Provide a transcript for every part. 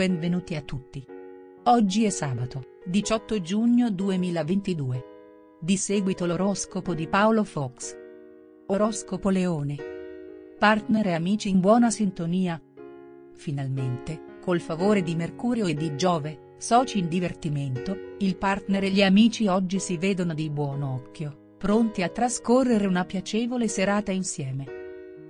benvenuti a tutti. Oggi è sabato, 18 giugno 2022. Di seguito l'oroscopo di Paolo Fox. Oroscopo Leone. Partner e amici in buona sintonia. Finalmente, col favore di Mercurio e di Giove, soci in divertimento, il partner e gli amici oggi si vedono di buon occhio, pronti a trascorrere una piacevole serata insieme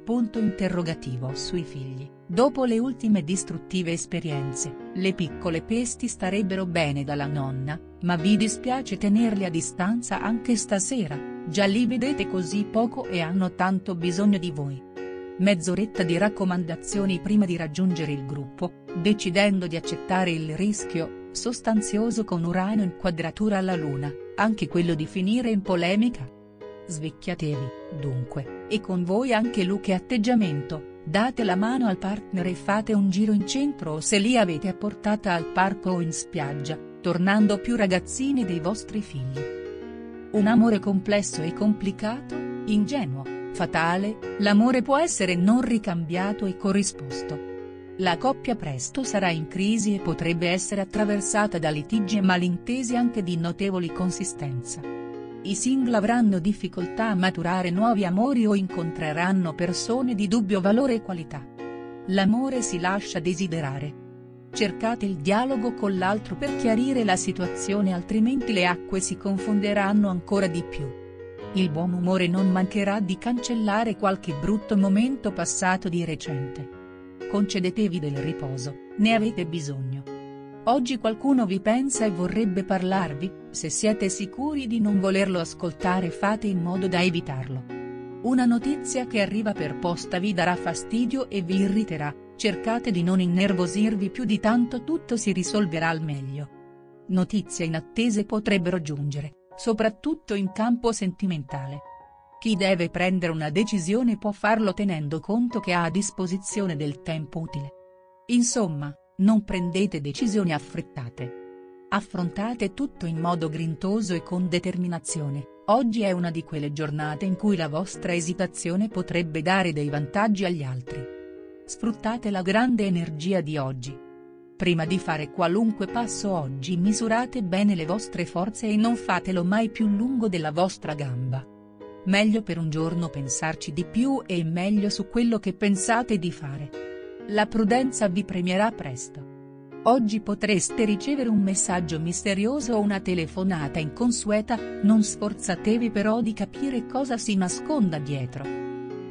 punto interrogativo sui figli, dopo le ultime distruttive esperienze, le piccole pesti starebbero bene dalla nonna, ma vi dispiace tenerli a distanza anche stasera, già li vedete così poco e hanno tanto bisogno di voi. Mezz'oretta di raccomandazioni prima di raggiungere il gruppo, decidendo di accettare il rischio, sostanzioso con Urano in quadratura alla Luna, anche quello di finire in polemica, Svecchiatevi, dunque, e con voi anche look e atteggiamento, date la mano al partner e fate un giro in centro o se li avete a portata al parco o in spiaggia, tornando più ragazzini dei vostri figli. Un amore complesso e complicato, ingenuo, fatale, l'amore può essere non ricambiato e corrisposto. La coppia presto sarà in crisi e potrebbe essere attraversata da litigi e malintesi anche di notevoli consistenza. I single avranno difficoltà a maturare nuovi amori o incontreranno persone di dubbio valore e qualità. L'amore si lascia desiderare. Cercate il dialogo con l'altro per chiarire la situazione altrimenti le acque si confonderanno ancora di più. Il buon umore non mancherà di cancellare qualche brutto momento passato di recente. Concedetevi del riposo, ne avete bisogno. Oggi qualcuno vi pensa e vorrebbe parlarvi, se siete sicuri di non volerlo ascoltare fate in modo da evitarlo. Una notizia che arriva per posta vi darà fastidio e vi irriterà, cercate di non innervosirvi più di tanto tutto si risolverà al meglio. Notizie inattese potrebbero giungere, soprattutto in campo sentimentale. Chi deve prendere una decisione può farlo tenendo conto che ha a disposizione del tempo utile. Insomma, non prendete decisioni affrettate. Affrontate tutto in modo grintoso e con determinazione, oggi è una di quelle giornate in cui la vostra esitazione potrebbe dare dei vantaggi agli altri. Sfruttate la grande energia di oggi. Prima di fare qualunque passo oggi misurate bene le vostre forze e non fatelo mai più lungo della vostra gamba. Meglio per un giorno pensarci di più e meglio su quello che pensate di fare. La prudenza vi premierà presto. Oggi potreste ricevere un messaggio misterioso o una telefonata inconsueta, non sforzatevi però di capire cosa si nasconda dietro.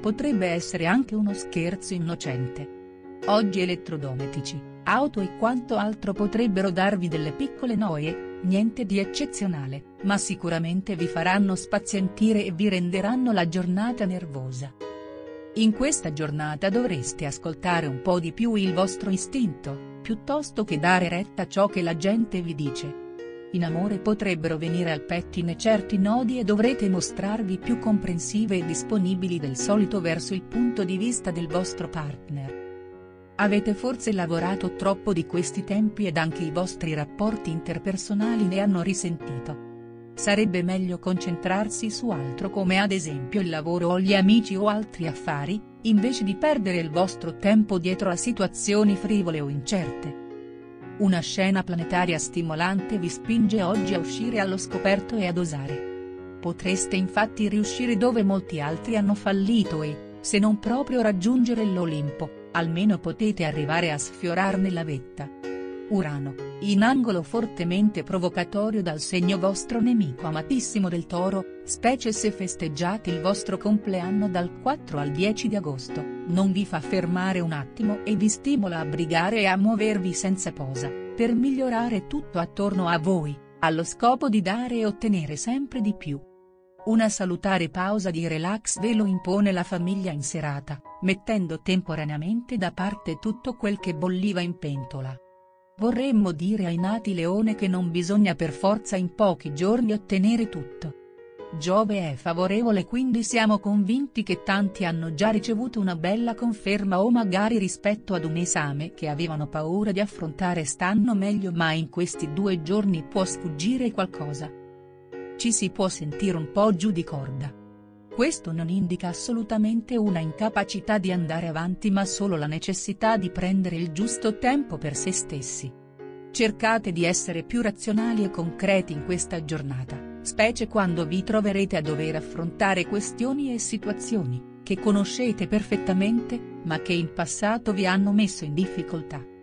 Potrebbe essere anche uno scherzo innocente. Oggi elettrodomestici, auto e quanto altro potrebbero darvi delle piccole noie, niente di eccezionale, ma sicuramente vi faranno spazientire e vi renderanno la giornata nervosa. In questa giornata dovreste ascoltare un po' di più il vostro istinto, piuttosto che dare retta a ciò che la gente vi dice. In amore potrebbero venire al pettine certi nodi e dovrete mostrarvi più comprensive e disponibili del solito verso il punto di vista del vostro partner. Avete forse lavorato troppo di questi tempi ed anche i vostri rapporti interpersonali ne hanno risentito sarebbe meglio concentrarsi su altro come ad esempio il lavoro o gli amici o altri affari, invece di perdere il vostro tempo dietro a situazioni frivole o incerte. Una scena planetaria stimolante vi spinge oggi a uscire allo scoperto e ad osare. Potreste infatti riuscire dove molti altri hanno fallito e, se non proprio raggiungere l'Olimpo, almeno potete arrivare a sfiorarne la vetta. Urano, in angolo fortemente provocatorio dal segno vostro nemico amatissimo del toro, specie se festeggiate il vostro compleanno dal 4 al 10 di agosto, non vi fa fermare un attimo e vi stimola a brigare e a muovervi senza posa, per migliorare tutto attorno a voi, allo scopo di dare e ottenere sempre di più. Una salutare pausa di relax ve lo impone la famiglia in serata, mettendo temporaneamente da parte tutto quel che bolliva in pentola. Vorremmo dire ai nati leone che non bisogna per forza in pochi giorni ottenere tutto. Giove è favorevole quindi siamo convinti che tanti hanno già ricevuto una bella conferma o magari rispetto ad un esame che avevano paura di affrontare stanno meglio ma in questi due giorni può sfuggire qualcosa. Ci si può sentire un po' giù di corda. Questo non indica assolutamente una incapacità di andare avanti ma solo la necessità di prendere il giusto tempo per se stessi. Cercate di essere più razionali e concreti in questa giornata, specie quando vi troverete a dover affrontare questioni e situazioni, che conoscete perfettamente, ma che in passato vi hanno messo in difficoltà.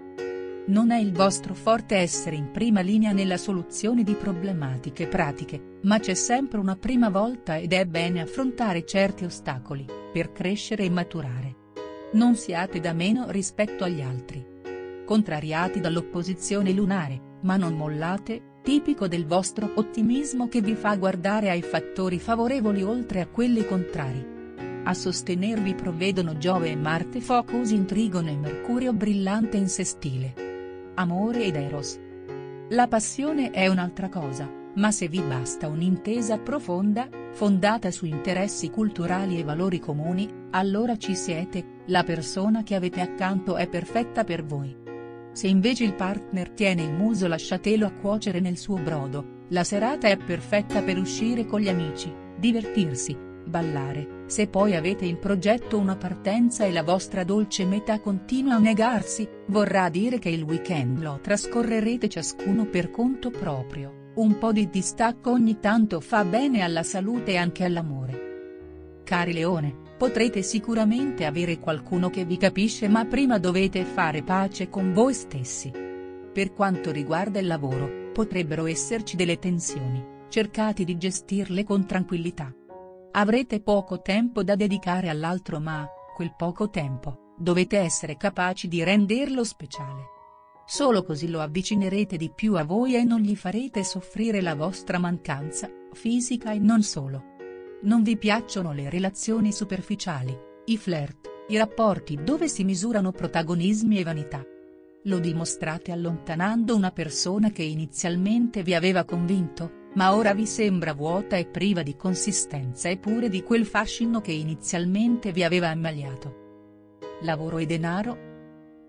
Non è il vostro forte essere in prima linea nella soluzione di problematiche pratiche, ma c'è sempre una prima volta ed è bene affrontare certi ostacoli, per crescere e maturare. Non siate da meno rispetto agli altri. Contrariati dall'opposizione lunare, ma non mollate, tipico del vostro ottimismo che vi fa guardare ai fattori favorevoli oltre a quelli contrari. A sostenervi provvedono Giove e Marte Focus in Trigono e Mercurio brillante in sestile amore ed eros. La passione è un'altra cosa, ma se vi basta un'intesa profonda, fondata su interessi culturali e valori comuni, allora ci siete, la persona che avete accanto è perfetta per voi. Se invece il partner tiene il muso lasciatelo a cuocere nel suo brodo, la serata è perfetta per uscire con gli amici, divertirsi, ballare, se poi avete in progetto una partenza e la vostra dolce metà continua a negarsi, vorrà dire che il weekend lo trascorrerete ciascuno per conto proprio, un po' di distacco ogni tanto fa bene alla salute e anche all'amore. Cari Leone, potrete sicuramente avere qualcuno che vi capisce ma prima dovete fare pace con voi stessi. Per quanto riguarda il lavoro, potrebbero esserci delle tensioni, cercate di gestirle con tranquillità. Avrete poco tempo da dedicare all'altro ma, quel poco tempo, dovete essere capaci di renderlo speciale. Solo così lo avvicinerete di più a voi e non gli farete soffrire la vostra mancanza, fisica e non solo. Non vi piacciono le relazioni superficiali, i flirt, i rapporti dove si misurano protagonismi e vanità. Lo dimostrate allontanando una persona che inizialmente vi aveva convinto, ma ora vi sembra vuota e priva di consistenza e pure di quel fascino che inizialmente vi aveva ammaliato. Lavoro e denaro?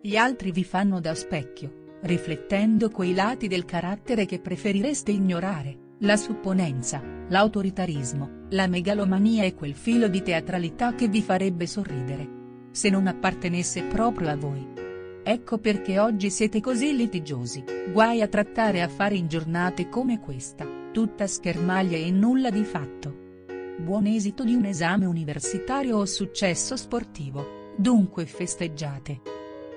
Gli altri vi fanno da specchio, riflettendo quei lati del carattere che preferireste ignorare, la supponenza, l'autoritarismo, la megalomania e quel filo di teatralità che vi farebbe sorridere. Se non appartenesse proprio a voi. Ecco perché oggi siete così litigiosi, guai a trattare affari in giornate come questa tutta schermaglia e nulla di fatto. Buon esito di un esame universitario o successo sportivo, dunque festeggiate.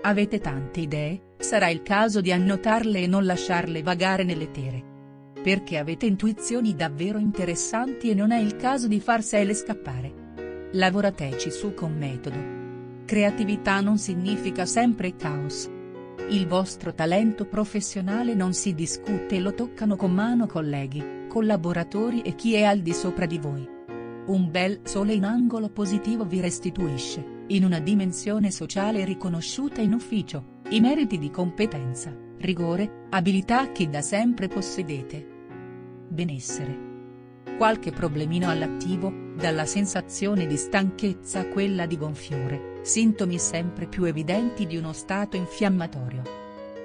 Avete tante idee, sarà il caso di annotarle e non lasciarle vagare nell'etere. Perché avete intuizioni davvero interessanti e non è il caso di farsele scappare. Lavorateci su con metodo. Creatività non significa sempre caos. Il vostro talento professionale non si discute e lo toccano con mano colleghi, collaboratori e chi è al di sopra di voi. Un bel sole in angolo positivo vi restituisce, in una dimensione sociale riconosciuta in ufficio, i meriti di competenza, rigore, abilità che da sempre possedete. Benessere. Qualche problemino all'attivo, dalla sensazione di stanchezza a quella di gonfiore sintomi sempre più evidenti di uno stato infiammatorio.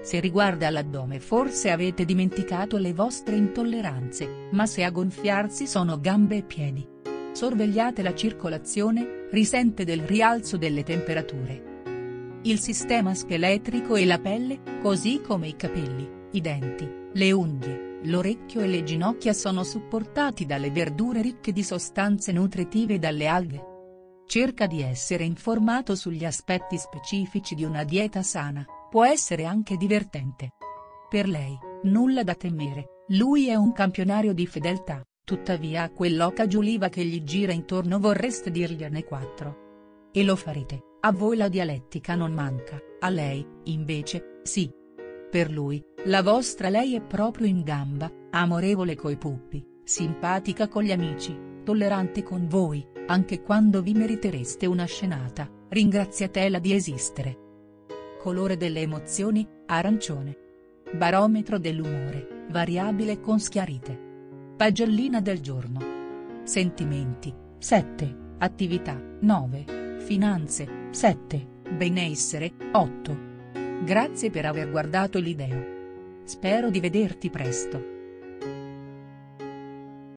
Se riguarda l'addome forse avete dimenticato le vostre intolleranze, ma se a gonfiarsi sono gambe e piedi. Sorvegliate la circolazione, risente del rialzo delle temperature. Il sistema scheletrico e la pelle, così come i capelli, i denti, le unghie, l'orecchio e le ginocchia sono supportati dalle verdure ricche di sostanze nutritive e dalle alghe. Cerca di essere informato sugli aspetti specifici di una dieta sana, può essere anche divertente. Per lei, nulla da temere, lui è un campionario di fedeltà, tuttavia a quell'oca giuliva che gli gira intorno vorreste dirgliene quattro. E lo farete, a voi la dialettica non manca, a lei, invece, sì. Per lui, la vostra lei è proprio in gamba, amorevole coi puppi, simpatica con gli amici, tollerante con voi, anche quando vi meritereste una scenata, ringraziatela di esistere. Colore delle emozioni, arancione. Barometro dell'umore, variabile con schiarite. Pagellina del giorno. Sentimenti, 7, attività, 9, finanze, 7, benessere, 8. Grazie per aver guardato il video. Spero di vederti presto.